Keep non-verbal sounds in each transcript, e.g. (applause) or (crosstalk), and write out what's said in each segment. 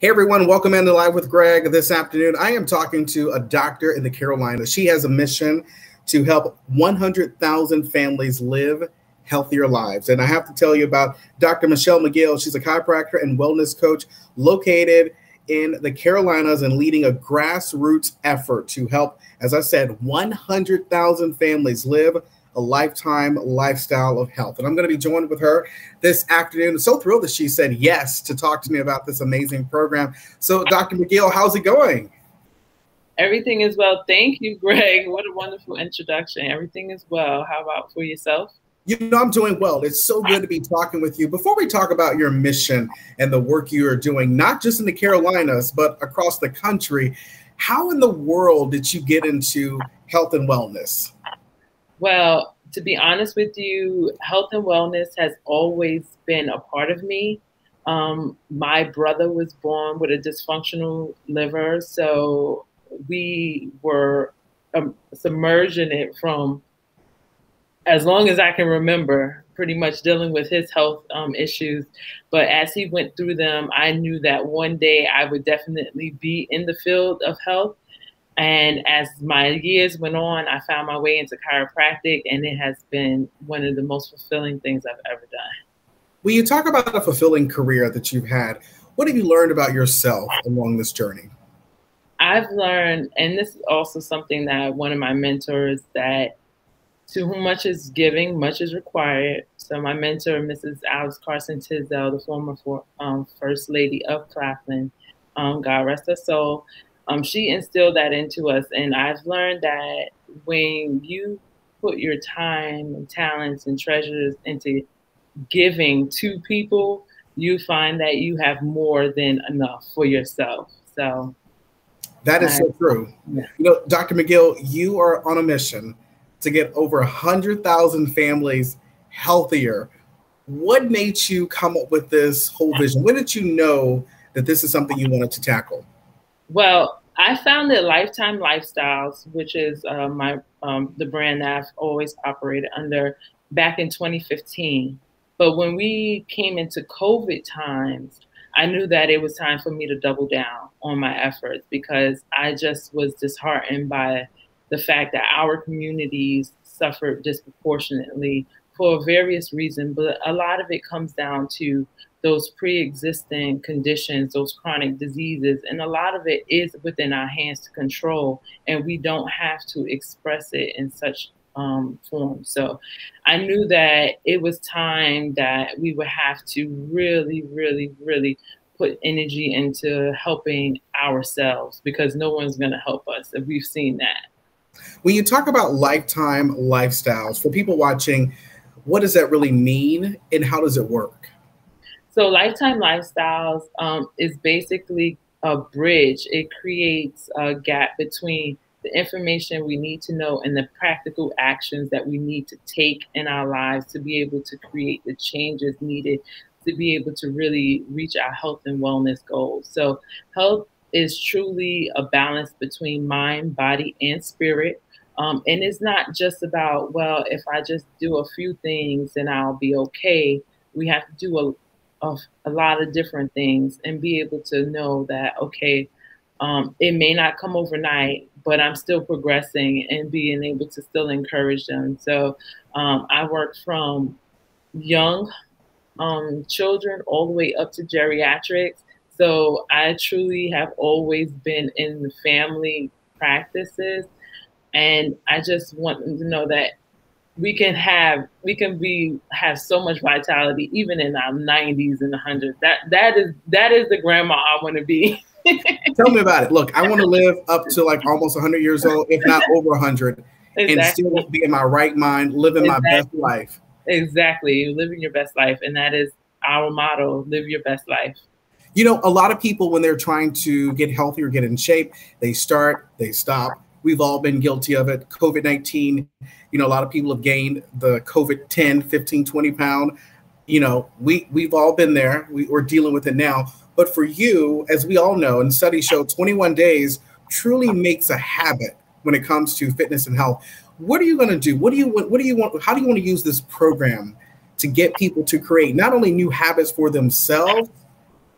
Hey everyone, welcome into Live with Greg this afternoon. I am talking to a doctor in the Carolinas. She has a mission to help 100,000 families live healthier lives. And I have to tell you about Dr. Michelle McGill. She's a chiropractor and wellness coach located in the Carolinas and leading a grassroots effort to help, as I said, 100,000 families live a lifetime lifestyle of health. And I'm going to be joined with her this afternoon. I'm so thrilled that she said yes to talk to me about this amazing program. So, Dr. McGill, how's it going? Everything is well. Thank you, Greg. What a wonderful introduction. Everything is well. How about for yourself? You know, I'm doing well. It's so good to be talking with you. Before we talk about your mission and the work you are doing, not just in the Carolinas, but across the country, how in the world did you get into health and wellness? Well, to be honest with you, health and wellness has always been a part of me. Um, my brother was born with a dysfunctional liver, so we were um, submerged in it from as long as I can remember, pretty much dealing with his health um, issues. But as he went through them, I knew that one day I would definitely be in the field of health. And as my years went on, I found my way into chiropractic, and it has been one of the most fulfilling things I've ever done. When you talk about a fulfilling career that you've had, what have you learned about yourself along this journey? I've learned, and this is also something that one of my mentors that to whom much is giving, much is required. So my mentor, Mrs. Alice Carson Tisdale, the former for, um, First Lady of Claflin, um, God rest her soul, um, she instilled that into us. And I've learned that when you put your time and talents and treasures into giving to people, you find that you have more than enough for yourself. So that is I, so true. Yeah. You know, Dr. McGill, you are on a mission to get over 100,000 families healthier. What made you come up with this whole vision? When did you know that this is something you wanted to tackle? Well, I founded Lifetime Lifestyles, which is uh, my um, the brand that I've always operated under back in 2015. But when we came into COVID times, I knew that it was time for me to double down on my efforts because I just was disheartened by the fact that our communities suffered disproportionately for various reasons, but a lot of it comes down to those pre-existing conditions, those chronic diseases, and a lot of it is within our hands to control, and we don't have to express it in such um, form. So I knew that it was time that we would have to really, really, really put energy into helping ourselves because no one's going to help us. If we've seen that. When you talk about lifetime lifestyles, for people watching, what does that really mean and how does it work? So, lifetime lifestyles um, is basically a bridge. It creates a gap between the information we need to know and the practical actions that we need to take in our lives to be able to create the changes needed to be able to really reach our health and wellness goals. So, health is truly a balance between mind, body, and spirit. Um, and it's not just about, well, if I just do a few things and I'll be okay. We have to do a, a, a lot of different things and be able to know that, okay, um, it may not come overnight, but I'm still progressing and being able to still encourage them. So um, I work from young um, children all the way up to geriatrics. So I truly have always been in the family practices. And I just want them to know that we can have we can be have so much vitality even in our 90s and 100s. That that is that is the grandma I want to be. (laughs) Tell me about it. Look, I want to live up to like almost 100 years old, if not over 100, exactly. and still be in my right mind, living exactly. my best life. Exactly, living your best life, and that is our motto: live your best life. You know, a lot of people, when they're trying to get healthy or get in shape, they start, they stop. We've all been guilty of it. COVID 19, you know, a lot of people have gained the COVID 10, 15, 20 pound. You know, we, we've all been there. We, we're dealing with it now. But for you, as we all know, and studies show 21 days truly makes a habit when it comes to fitness and health. What are you going to do? What do you? What do you want? How do you want to use this program to get people to create not only new habits for themselves,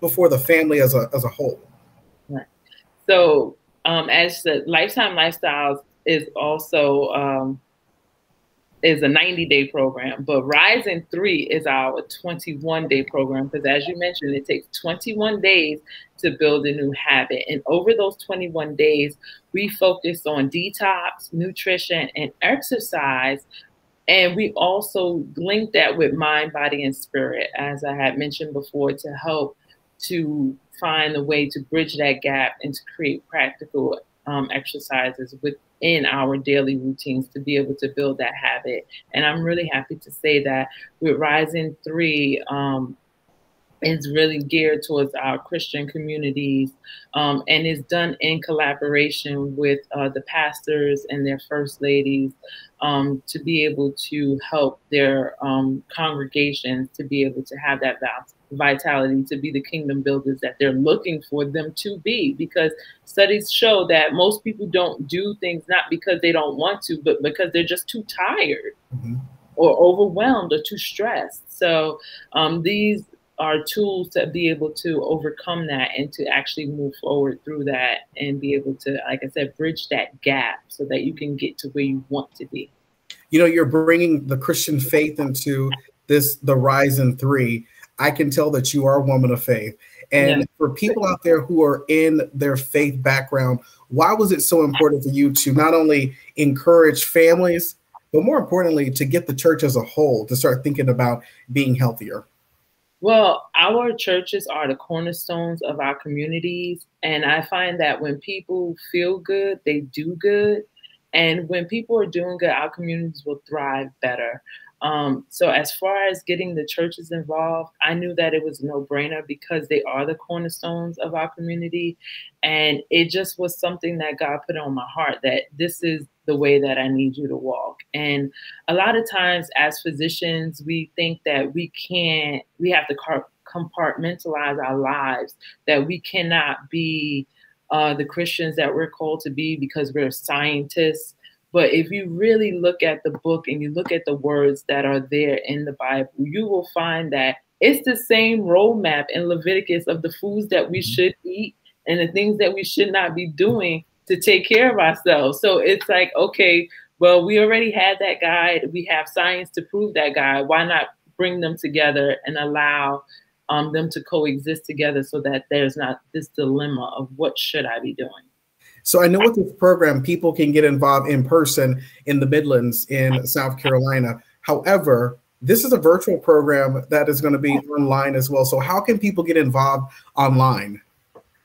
before the family as a as a whole. Right. So um, as the lifetime lifestyles is also um, is a 90 day program, but Rising 3 is our 21 day program because, as you mentioned, it takes 21 days to build a new habit. And over those 21 days, we focus on detox, nutrition, and exercise. And we also link that with mind, body, and spirit, as I had mentioned before, to help to find a way to bridge that gap and to create practical um, exercises within our daily routines to be able to build that habit. And I'm really happy to say that with Rising 3, um, is really geared towards our Christian communities um, and is done in collaboration with uh, the pastors and their first ladies um, to be able to help their um, congregations to be able to have that vitality to be the kingdom builders that they're looking for them to be. Because studies show that most people don't do things not because they don't want to but because they're just too tired mm-hmm. or overwhelmed or too stressed. So um, these are tools to be able to overcome that and to actually move forward through that and be able to like i said bridge that gap so that you can get to where you want to be. You know you're bringing the christian faith into this the Rising 3 I can tell that you are a woman of faith. And yeah. for people out there who are in their faith background, why was it so important for you to not only encourage families, but more importantly, to get the church as a whole to start thinking about being healthier? Well, our churches are the cornerstones of our communities. And I find that when people feel good, they do good. And when people are doing good, our communities will thrive better. Um, so as far as getting the churches involved, I knew that it was no brainer because they are the cornerstones of our community. And it just was something that God put on my heart that this is the way that I need you to walk. And a lot of times as physicians, we think that we can't, we have to compartmentalize our lives, that we cannot be uh, the Christians that we're called to be because we're scientists but if you really look at the book and you look at the words that are there in the Bible, you will find that it's the same roadmap in Leviticus of the foods that we mm-hmm. should eat and the things that we should not be doing to take care of ourselves. So it's like, okay, well, we already had that guide. We have science to prove that guide. Why not bring them together and allow um, them to coexist together so that there's not this dilemma of what should I be doing? So I know with this program, people can get involved in person in the Midlands in South Carolina. However, this is a virtual program that is going to be online as well. So how can people get involved online?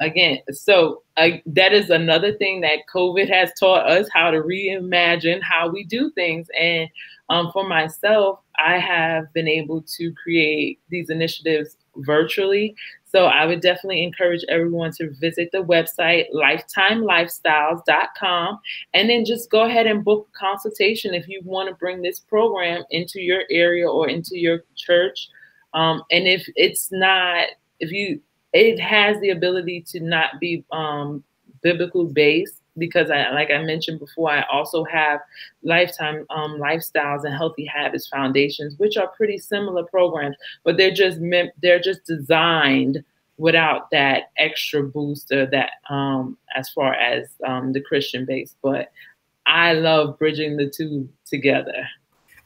Again, so uh, that is another thing that COVID has taught us how to reimagine how we do things. And um, for myself, I have been able to create these initiatives virtually. So I would definitely encourage everyone to visit the website lifetimelifestyles.com and then just go ahead and book a consultation if you want to bring this program into your area or into your church. Um, and if it's not, if you, it has the ability to not be um, biblical based because I, like I mentioned before, I also have lifetime um, lifestyles and healthy habits foundations, which are pretty similar programs, but they're just they're just designed without that extra booster that um, as far as um, the Christian base. But I love bridging the two together.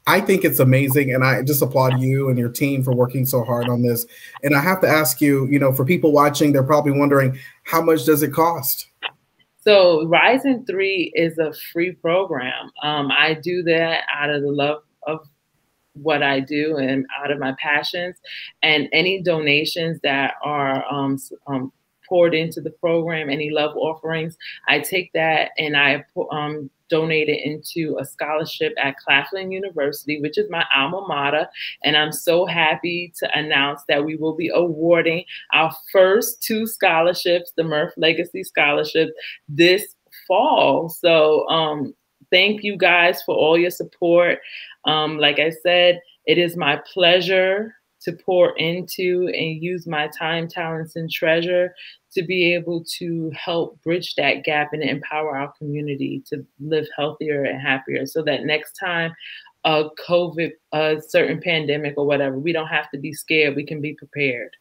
I think it's amazing, and I just applaud you and your team for working so hard on this. And I have to ask you, you know, for people watching, they're probably wondering how much does it cost? So Rising Three is a free program. Um, I do that out of the love of what I do and out of my passions. And any donations that are um, um, poured into the program, any love offerings, I take that and I um, donated into a scholarship at Claflin University, which is my alma mater. And I'm so happy to announce that we will be awarding our first two scholarships, the Murph Legacy Scholarship, this fall. So um, thank you guys for all your support. Um, like I said, it is my pleasure to pour into and use my time, talents, and treasure to be able to help bridge that gap and empower our community to live healthier and happier so that next time a COVID, a certain pandemic or whatever, we don't have to be scared. We can be prepared.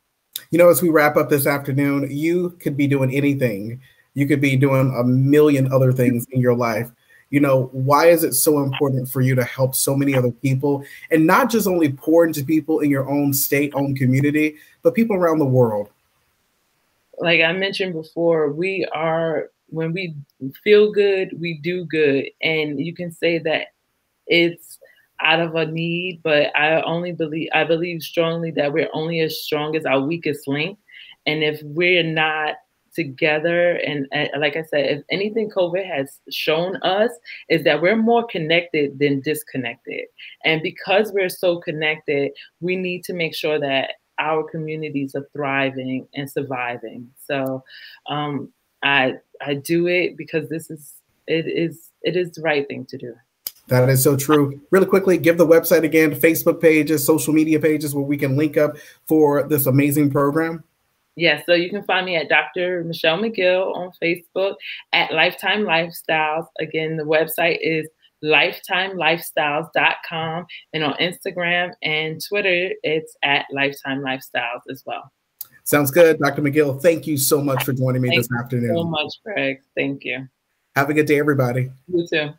You know, as we wrap up this afternoon, you could be doing anything. You could be doing a million other things in your life. You know, why is it so important for you to help so many other people and not just only pour into people in your own state, own community, but people around the world? Like I mentioned before, we are, when we feel good, we do good. And you can say that it's out of a need, but I only believe I believe strongly that we're only as strong as our weakest link. And if we're not together and, like I said, if anything COVID has shown us is that we're more connected than disconnected. And because we're so connected, we need to make sure that our communities are thriving and surviving. So um, I I do it because this is it is it is the right thing to do. That is so true. Really quickly, give the website again, Facebook pages, social media pages where we can link up for this amazing program. Yes, so you can find me at Dr. Michelle McGill on Facebook, at Lifetime Lifestyles. Again, the website is lifetimelifestyles.com. And on Instagram and Twitter, it's at Lifetime Lifestyles as well. Sounds good. Dr. McGill, thank you so much for joining me thank this afternoon. so much, Greg. Thank you. Have a good day, everybody. You too.